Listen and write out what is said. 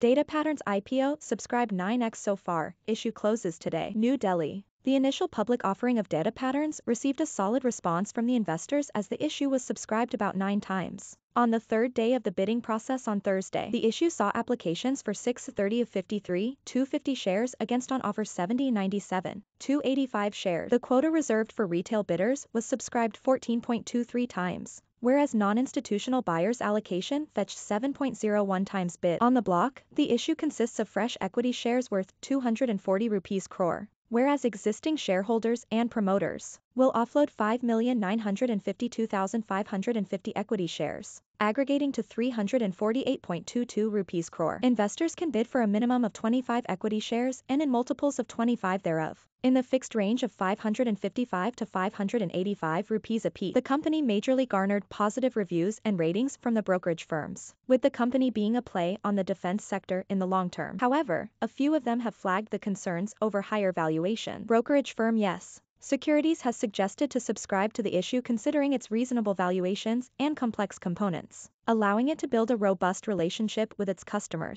Data Patterns IPO subscribe 9x so far, issue closes today. New Delhi. The initial public offering of Data Patterns received a solid response from the investors as the issue was subscribed about 9 times. On the third day of the bidding process on Thursday, the issue saw applications for 630 of 53, 250 shares against on offer 70 97, 285 shares. The quota reserved for retail bidders was subscribed 14.23 times whereas non-institutional buyers' allocation fetched 7.01 times bid. On the block, the issue consists of fresh equity shares worth 240 rupees crore, whereas existing shareholders and promoters will offload 5,952,550 equity shares, aggregating to 348.22 rupees crore. Investors can bid for a minimum of 25 equity shares and in multiples of 25 thereof. In the fixed range of 555 to 585 rupees apiece, the company majorly garnered positive reviews and ratings from the brokerage firms, with the company being a play on the defense sector in the long term. However, a few of them have flagged the concerns over higher valuation. Brokerage firm Yes. Securities has suggested to subscribe to the issue considering its reasonable valuations and complex components, allowing it to build a robust relationship with its customers.